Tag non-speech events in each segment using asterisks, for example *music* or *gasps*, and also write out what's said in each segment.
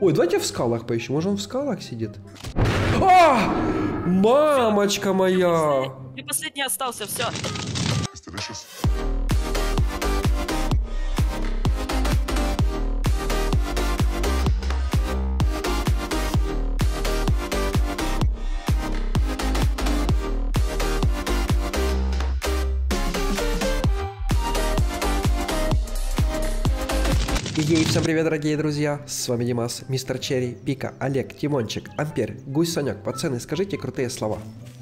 Ой, давайте в скалах поищем. Может, он в скалах сидит? А! Мамочка моя! Ты последний остался, все. Всем привет, дорогие друзья! С вами Димас, Мистер Черри, Пика, Олег, Тимончик, Ампер, Гусь Санек. Пацаны, скажите крутые слова.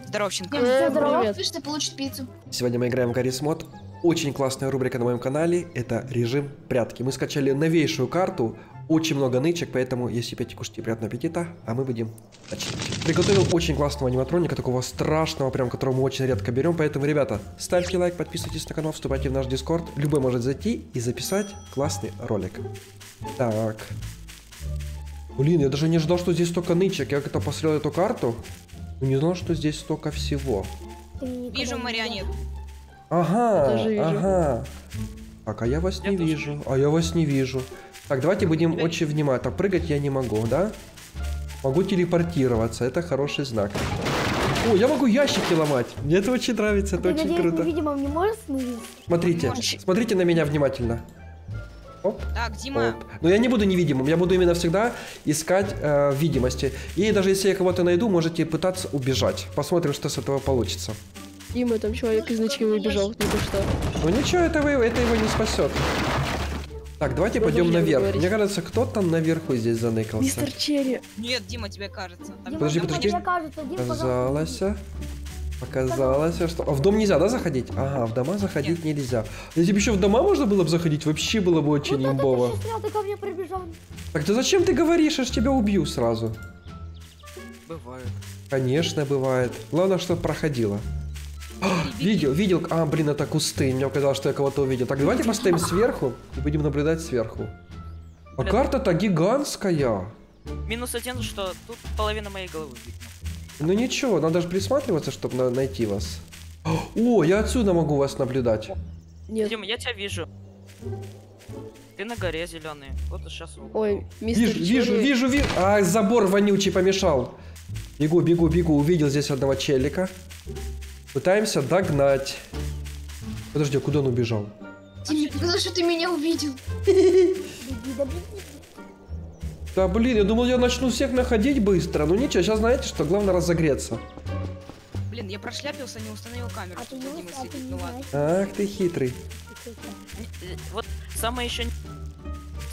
Здоровченко. Э, Здорово. привет. Ты получишь пиццу. Сегодня мы играем в Гаррис Мод. Очень классная рубрика на моем канале. Это режим прятки. Мы скачали новейшую карту. Очень много нычек, поэтому, если пейте, кушайте, приятного аппетита, а мы будем начинать. Приготовил очень классного аниматроника, такого страшного, прям которого мы очень редко берем. Поэтому, ребята, ставьте лайк, подписывайтесь на канал, вступайте в наш дискорд. Любой может зайти и записать классный ролик. Так. Блин, я даже не ждал, что здесь столько нычек. Я как-то посмотрел эту карту, не знал, что здесь столько всего. Вижу марионет. Ага, вижу. ага. Так, а я вас Я не тоже вижу. А я вас не вижу. Так, давайте будем очень внимательно. Так, прыгать я не могу, да? Могу телепортироваться, это хороший знак. О, я могу ящики ломать. Мне это очень нравится, это Ты, очень надеюсь, круто. невидимым не можешь становиться? Смотрите, Может. смотрите на меня внимательно. Оп, Так, Дима, оп. Но я не буду невидимым, я буду именно всегда искать э, видимости. И даже если я кого-то найду, можете пытаться убежать. Посмотрим, что с этого получится. Дима, там человек из ночки выбежал только что. Ну ничего, это, его- это его не спасет. Так, давайте пойдем наверх. говорить. Мне кажется, кто там наверху здесь заныкался. Мистер Черри. нет, Дима, тебе кажется. Там Дима, Подожди, Дима, подожди. Тебе кажется, Дим, пожалуйста. Показалось. Показалось, что... А в дом нельзя, да, заходить? Ага, в дома заходить нельзя. Если бы еще в дома можно было бы заходить, вообще было бы очень Вот имбово. ты сейчас ты ко мне прибежал. Так ты зачем ты говоришь? Я ж тебя убью сразу. Бывает. Конечно, бывает. Главное, что проходило. *gasps* Видел, видел. А, блин, это кусты. Мне показалось, что я кого-то увидел. Так, давайте поставим сверху и будем наблюдать сверху. А карта-то гигантская. Минус один, что тут половина моей головы видно. Ну ничего, надо же присматриваться, чтобы найти вас. *gasps* О, я отсюда могу вас наблюдать. Нет. Дима, я тебя вижу. Ты на горе зеленый. Вот и сейчас. Ой, мистер Вижу, вижу, вижу, вижу. А, забор вонючий помешал. Бегу, бегу, бегу. Увидел здесь одного челика. Пытаемся догнать. Подожди, а куда он убежал? Дим, мне показалось, что ты меня увидел. Да блин, я думал, я начну всех находить быстро. Ну ничего, сейчас знаете, что главное разогреться. Блин, я прошляпился, не установил камеру, А чтобы ты не а ты не Ну ладно. Ах ты хитрый. Вот самое еще...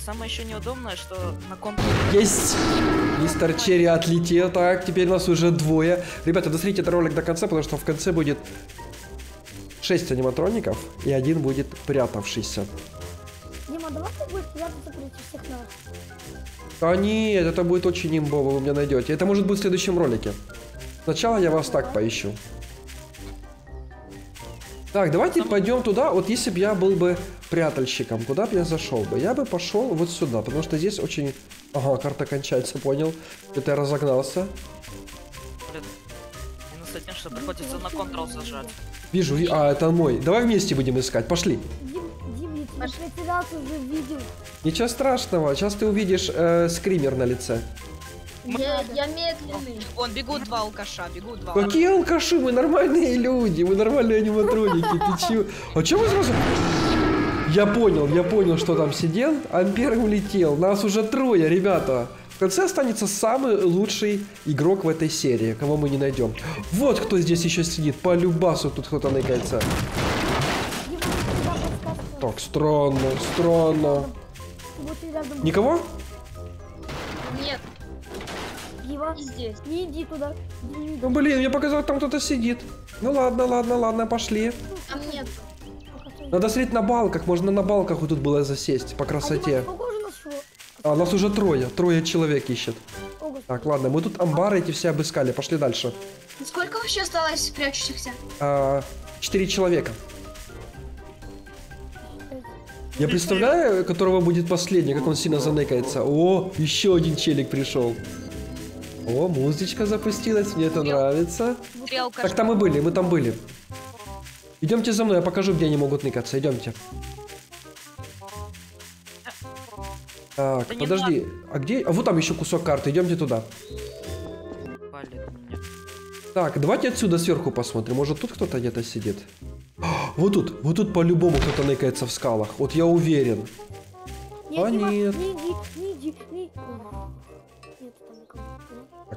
Самое еще неудобное, что на комп... Есть! Мистер Черри отлетел. Так, теперь нас уже двое. Ребята, досмотрите этот ролик до конца, потому что в конце будет 6 аниматроников, и один будет прятавшийся. Дима, давай ты будешь прятаться против всех нас. А нет, это будет очень имбово, вы меня найдете. Это может быть в следующем ролике. Сначала я вас так поищу. Так, давайте пойдем туда. Вот если бы я был бы прятальщиком, куда бы я зашел бы? Я бы пошел вот сюда, потому что здесь очень... Ага, карта кончается, понял. Это я разогнался. Блин. Минус один, что приходится на контрол зажать. Вижу, ви- а, это мой. Давай вместе будем искать, пошли. Дим, Дим, я тебя уже видел. Ничего страшного, сейчас ты увидишь э, скример на лице. Я, я медленный. Вон, бегут два алкаша, бегут два. Какие алкаши, мы нормальные люди, мы нормальные аниматроники, ты чё? А чё вы сразу... Я понял, я понял, что там сидел, Ампер улетел, нас уже трое, ребята. В конце останется самый лучший игрок в этой серии, кого мы не найдем. Вот кто здесь еще сидит, по любасу тут кто-то подсказка. Так, странно, странно. Никого? Не здесь. не иди туда. Не иди. Ну блин, мне показалось, там кто-то сидит. Ну ладно, ладно, ладно, пошли. Там нет. Надо смотреть на балках, можно на балках вот тут было засесть, по А красоте. шло? А, нас уже трое, трое человек ищет. Так, ладно, мы тут амбары эти все обыскали, пошли дальше. Сколько вообще осталось прячущихся? А, Четыре человека. Я представляю, которого будет последний, как он сильно заныкается. О, еще один челик пришел. О, музычка запустилась, мне это нравится. Три алкаша. Так, там мы были, мы там были. Идемте за мной, я покажу, где они могут ныкаться. Идемте. Так, Да подожди, а где... А вот там еще кусок карты, идемте туда. Так, давайте отсюда сверху посмотрим. Может, тут кто-то где-то сидит? А, Вот тут, вот тут по-любому кто-то ныкается в скалах. Вот я уверен. А, Дима, нет. Не иди, не не...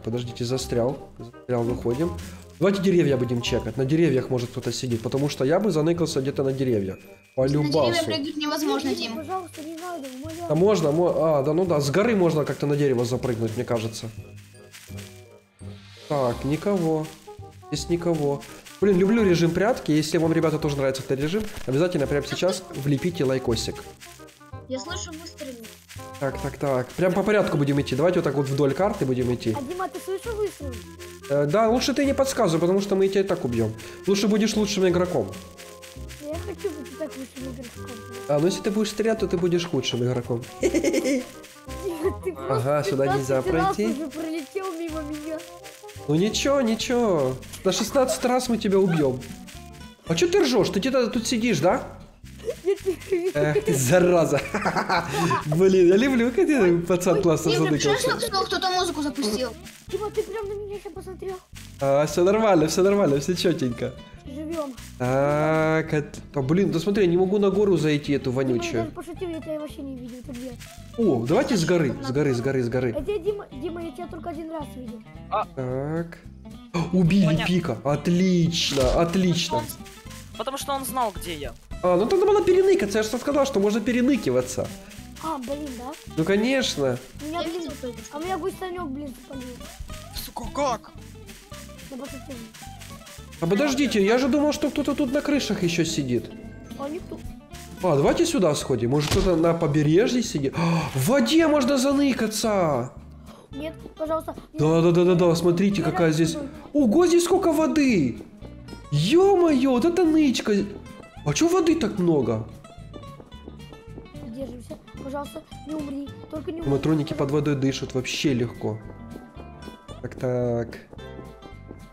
подождите, застрял. Застрял, выходим. Давайте деревья будем чекать. На деревьях может кто-то сидит, потому что я бы заныкался где-то на деревьях. По На любасу. невозможно, Дим. Пожалуйста, не надо, умоляю. А можно, мо- а, да ну да, с горы можно как-то на дерево запрыгнуть, мне кажется. Так, никого. Здесь никого. Блин, люблю режим прятки. Если вам, ребята, тоже нравится этот режим, обязательно прямо сейчас влепите лайкосик. Я слышу выстрелы. Так, так, так. Прям по порядку будем идти. Давайте вот так вот вдоль карты будем идти. А Дима, ты слышал выстрел? Э, да, лучше ты не подсказывай, потому что мы тебя и так убьем. Лучше будешь лучшим игроком. Я хочу быть и так лучшим игроком. А, ну если ты будешь стрелять, то ты будешь худшим игроком. Ага, сюда 15 нельзя пройти. пролетел мимо меня. Ну ничего, ничего. На 16 раз мы тебя убьем. А что ты ржешь? Ты где-то тут сидишь, да? Я. Эх ты, зараза. Блин, я люблю, когда пацан классно задыкался. что, что кто-то музыку запустил? Дима, ты прям на меня сейчас посмотрел. А, все нормально, все нормально, все четенько. Живем. Так, это- а, блин, да смотри, я не могу на гору зайти, эту Дима, я вонючую. даже пошутил, я тебя вообще не видел. Где? О, давайте с горы, с горы, с горы, с горы. Это я, Дима, Дима, я тебя только один раз видел. Так. Убили Понятно. Пика. Отлично, отлично. Потому что он знал, где я. А, ну тогда было переныкаться. Я же сказал, что можно переныкиваться. А, блин, да? Ну, конечно. Меня, Я блин, а меня густанек, блин, спалил. Сука, как? Да пошутил. А подождите, я же думал, что кто-то тут на крышах еще сидит. А никто. А, давайте сюда сходим. Может, кто-то на побережье сидит? А, в воде можно заныкаться. Нет, пожалуйста. Да-да-да-да-да, смотрите, какая здесь... Ого, здесь сколько воды! Ё-моё, вот это нычка! А чё воды так много? Держимся. Пожалуйста, не умри. Только не умри. Матроники под водой дышат вообще легко. Так-так.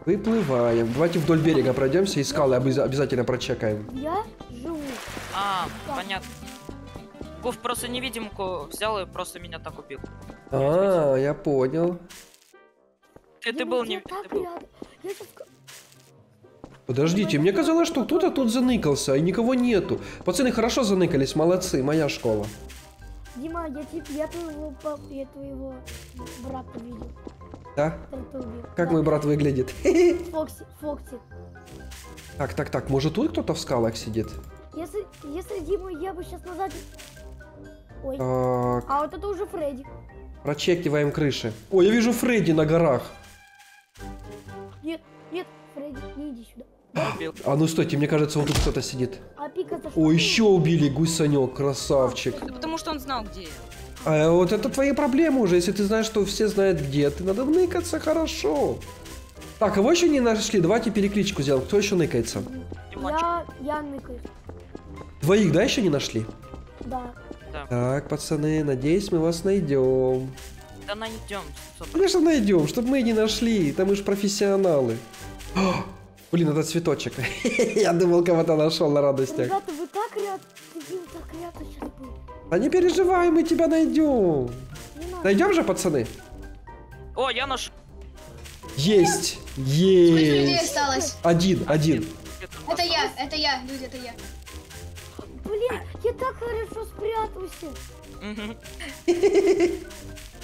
Выплываем. Давайте вдоль берега пройдемся и скалы обяз- обязательно прочекаем. Я живу. А, понятно. Гуф просто невидимку взял и просто меня так убил. А, я понял. Ты, ты был я не... так ты был-. Я сейчас... Подождите, мне казалось, что кто-то тут заныкался, и никого нету. Пацаны хорошо заныкались, молодцы, моя школа. Дима, я, тип, я твоего я твоего брата видел. Да? Как Да. мой брат выглядит? *laughs* Фокси, Фокси. Так, так, так, может тут кто-то в скалах сидит? Если, если Дима, я бы сейчас назад... Ой, Так, а вот это уже Фредди. прочекиваем крыши. Ой, я вижу Фредди на горах. Нет, нет, Фредди, не иди сюда. А ну стойте, мне кажется, вот тут кто-то сидит. А О, еще убили гусанек, красавчик. Да потому что он знал, где я. А вот это твои проблемы уже, если ты знаешь, что все знают где ты, надо ныкаться хорошо. Так, кого еще не нашли? Давайте перекличку сделаем. Кто еще ныкается? Я, я ныкаюсь. Двоих, да, еще не нашли? Да. Так, пацаны, надеюсь, мы вас найдем. Да найдем. Конечно, найдем, чтобы мы не нашли. Там мы же профессионалы. А, Блин, это цветочек. *laughs* Я думал, кого-то нашел на радостях. Ребята, вы так рядом, так рядом сейчас был. А не переживай, мы тебя найдем. Найдем же, пацаны? О, я наш... Есть, Сколько людей есть. осталось? Один, один. Это я, это я, люди, это я. Блин, я так хорошо спрятался. *laughs*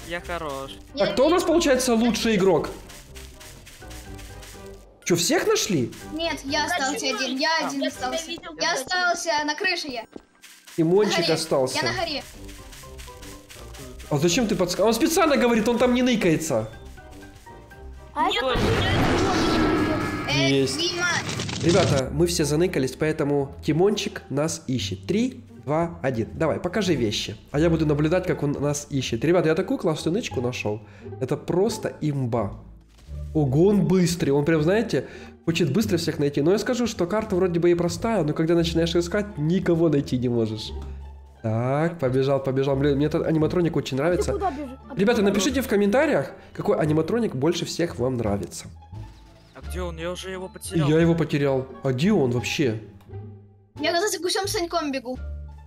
Я хорош. Так, кто у нас получается лучший игрок? Че, всех нашли? Нет, я остался один, я один остался. Я остался на крыше я. И Мончик остался. Я на горе. А зачем ты подсказал? Он специально говорит, он там не ныкается. А Нет, Э, Есть. Ребята, мы все заныкались, поэтому Тимончик нас ищет. Три, два, один. Давай, покажи вещи. А я буду наблюдать, как он нас ищет. Ребята, я такую классную нычку нашел. Это просто имба. Ого, он быстрый. Он прям, знаете, хочет быстро всех найти. Но я скажу, что карта вроде бы и простая, но когда начинаешь искать, никого найти не можешь. Так, побежал, побежал. Блин, мне этот аниматроник очень нравится. А Ребята, напишите в комментариях, какой аниматроник больше всех вам нравится. А где он? Я уже его И потерял. я его потерял. А где он вообще? я за гусем Саньком бегу.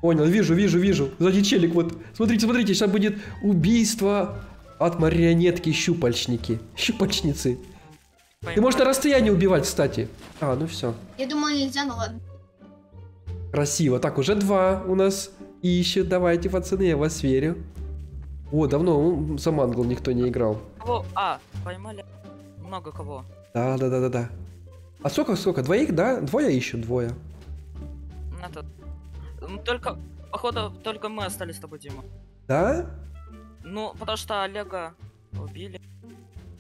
Понял, вижу, вижу, вижу. Сзади челик, вот. Смотрите, смотрите, сейчас будет убийство от марионетки щупальчники. Щупальчницы. Ты можешь на расстоянии убивать, кстати. А, ну все. Я думаю, нельзя, ну ладно. Красиво. Так, уже два у нас ищет. Давайте, пацаны, я в вас верю. О, давно за мангл никто не играл. Кого? А, поймали. Много кого. Да, да, да, да, да. А сколько, сколько? Двоих, да? Двое ищут, двое. Это... м, Только, походу, только мы остались с тобой, Дима. Да? Ну, потому что Олега убили.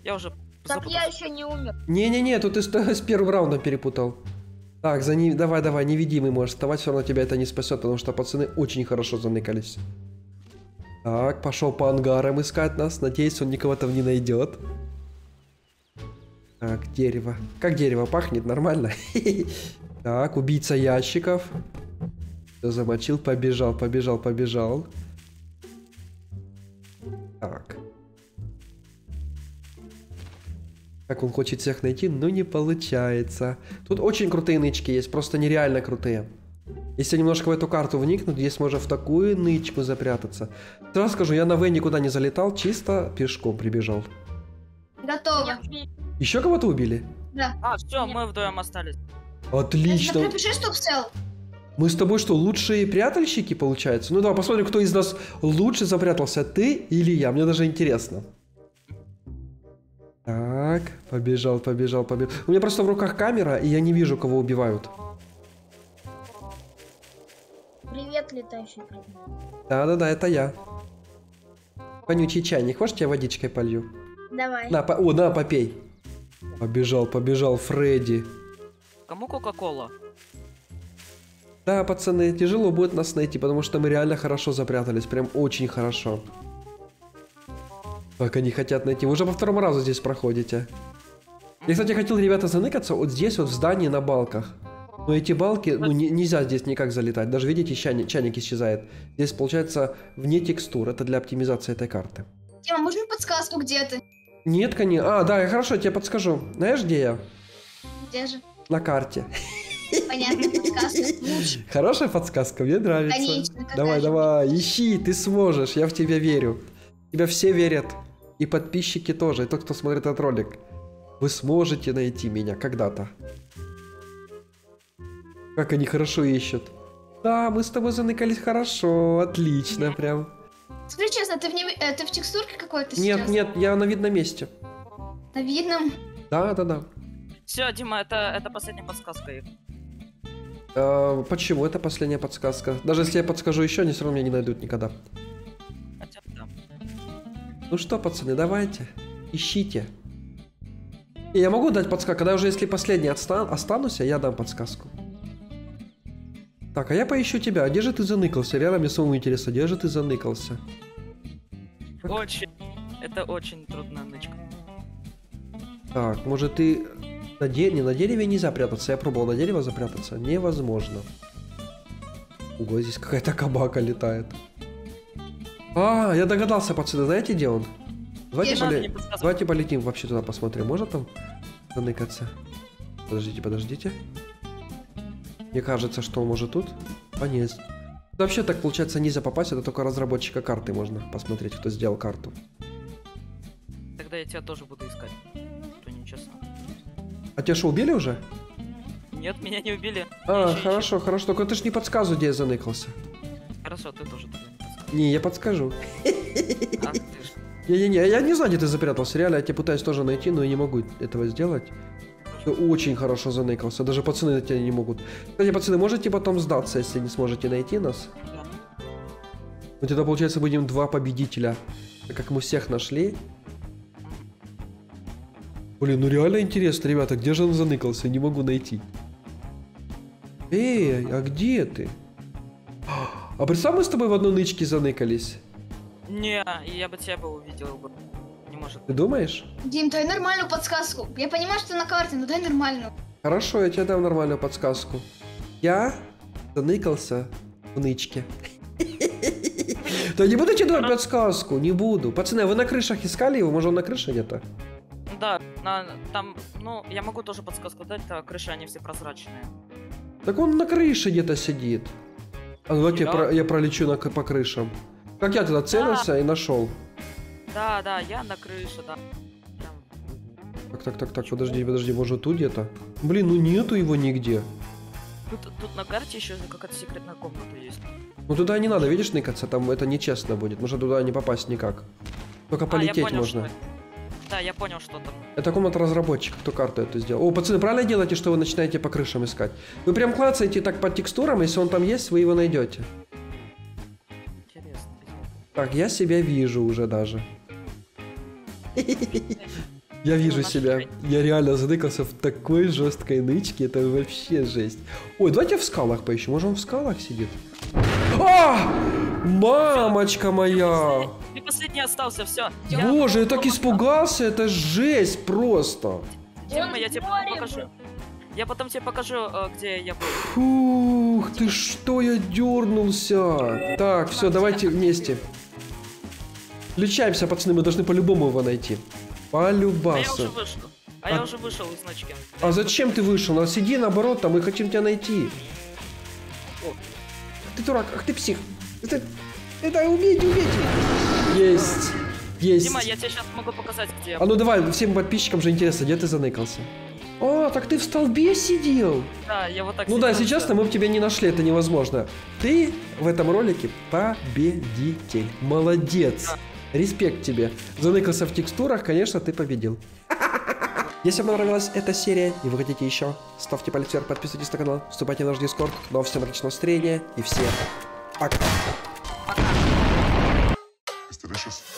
Я уже Так запутался. я еще не умер. Не-не-не, тут ты с, *laughs* с первым раундом перепутал. Так, за не... давай, давай, невидимый можешь вставать, все равно тебя это не спасет, потому что пацаны очень хорошо заныкались. Так, пошел по ангарам искать нас. Надеюсь, он никого там не найдет. Так, дерево. Как дерево пахнет? Нормально? *laughs* Так, убийца ящиков. Все замочил, побежал, побежал, побежал. Так. Как он хочет всех найти, но не получается. Тут очень крутые нычки есть, просто нереально крутые. Если немножко в эту карту вникнуть, здесь можно в такую нычку запрятаться. Сразу скажу, я на В никуда не залетал, чисто пешком прибежал. Готово. Еще кого-то убили? Да. А, все, мы вдвоем остались. Отлично. Напиши, чтоб цел. Мы с тобой что, лучшие прятальщики, получается? Ну да, посмотрим, кто из нас лучше запрятался, ты или я. Мне даже интересно. Так, побежал, побежал, побежал. У меня просто в руках камера, и я не вижу, кого убивают. Привет, летающий предмет. Да-да-да, это я. Вонючий чайник, хочешь, я водичкой полью? Давай. На, по- о, на, попей. Побежал, побежал, Фредди. Кому Кока-Кола? Да, пацаны, тяжело будет нас найти, потому что мы реально хорошо запрятались, прям очень хорошо. Как они хотят найти. Вы уже по второму разу здесь проходите. Я, кстати, хотел, ребята, заныкаться вот здесь, вот в здании на балках. Но эти балки, ну, не- нельзя здесь никак залетать. Даже, видите, чайник, чайник исчезает. Здесь, получается, вне текстур. Это для оптимизации этой карты. Дима, можно подсказку, где ты? Нет, конечно. А, да, я хорошо, я тебе подскажу. Знаешь, где я? Где же? На карте. Понятно, подсказка. Хорошая подсказка, мне нравится. Конечно, Давай, же. давай, ищи, ты сможешь, я в тебя верю. Тебя все верят. И подписчики тоже, и тот, кто смотрит этот ролик. Вы сможете найти меня когда-то. Как они хорошо ищут. Да, мы с тобой заныкались хорошо, отлично прям. Скажи честно, ты в, не... э, ты в текстурке какой-то Нет, сейчас? нет, я на видном месте. На видном? Да, да, да. Все, Дима, это, это последняя подсказка их. А, почему? Это последняя подсказка. Даже если я подскажу еще, они все равно меня не найдут никогда. Хотя да. Ну что, пацаны, давайте. Ищите. И Я могу дать подсказку, когда уже если последний отста- останусь, я дам подсказку. Так, а я поищу тебя. Где же ты заныкался? Реально мне самому интересно, где же ты заныкался? Очень. Это очень трудная нычка. Так, может ты... На, де- не, на дереве нельзя прятаться. Я пробовал на дерево запрятаться. Невозможно. Ого, здесь какая-то кабака летает. А, я догадался, пацаны. Знаете, где он? Давайте, подсказывай. Давайте полетим вообще туда посмотрим. Можно там заныкаться? Подождите, подождите. Мне кажется, что он может тут. А нет. Вообще так получается нельзя попасть, это только разработчика карты можно посмотреть, кто сделал карту. Тогда я тебя тоже буду искать. А тебя что, убили уже? Нет, меня не убили. А, ищи. хорошо, хорошо. Только ты ж не подсказывай, где я заныкался. Хорошо, ты тоже тогда не подсказывай. Не, я подскажу. *laughs* Ты ж. Не-не-не, я не знаю, где ты запрятался. Реально, я тебя пытаюсь тоже найти, но я не могу этого сделать. Ты очень хорошо заныкался. Даже пацаны на тебя не могут. Кстати, пацаны, можете потом сдаться, если не сможете найти нас? Да. Мы тогда, получается, будем два победителя. Так как мы всех нашли. Блин, ну реально интересно, ребята, где же он заныкался? Не могу найти. Эй, а где ты? А представь, мы с тобой в одной нычке заныкались. Не, я бы тебя бы увидел бы. Не может. Ты думаешь? Дим, дай нормальную подсказку. Я понимаю, что на карте, но дай нормальную. Хорошо, я тебе дам нормальную подсказку. Я заныкался в нычке. *laughs* Да не буду тебе давать подсказку, не буду. Пацаны, а вы на крышах искали его? Может, он на крыше где-то? Да, на, там, ну, я могу тоже подсказку дать, а крыши они все прозрачные. Так он на крыше где-то сидит. А давайте я, про- я пролечу на, по крышам. Как я туда целился и нашел. Да, да, я на крыше, да. Так, так, так, так, подожди, подожди, может тут где-то? Блин, ну нету его нигде. Тут, тут на карте еще какая-то секретная комната есть. Ну туда не надо, видишь, ныкаться, там это нечестно будет. Можно туда не попасть никак. Только А, полететь понял, можно. что. Да, я понял, что там. Это комната разработчика, кто карту эту сделал. О, пацаны, правильно делаете, что вы начинаете по крышам искать? Вы прям клацаете так по текстурам, если он там есть, вы его найдете. Интересно. Так, я себя вижу уже даже. *laughs* Я вижу наш себя. Я реально заныкался в такой жесткой нычке, это вообще жесть. Ой, давайте в скалах поищем. Может, он в скалах сидит? А! Мамочка моя! Ты последний остался, все. Боже, я так испугался, это жесть просто. Дима, я тебе покажу. Я потом тебе покажу, э, где я был. Фух, ты что, я дернулся. Так, все, давайте вместе. Включаемся, пацаны, мы должны по-любому его найти. А я уже Полюбасу. вышел. А, А- я уже вышел из ночки. А зачем ты вышел? Ну, сиди наоборот, там мы хотим тебя найти. О, ах ты дурак, ах ты псих. Это, это убейте, убейте. Есть. Есть. Дима, я тебе сейчас могу показать, где А ну давай, всем подписчикам же интересно, где ты заныкался. О, так ты в столбе сидел. Да, я вот так Ну да, сидел, сейчас всё. мы бы тебя не нашли, это невозможно. Ты в этом ролике победитель. Молодец. Да. Респект тебе. Заныкался в текстурах, конечно, ты победил. *laughs* Если вам понравилась эта серия и вы хотите еще, ставьте палец вверх, подписывайтесь на канал, вступайте в наш дискорд. Ну а всем отличного настроения и всем пока. delicious.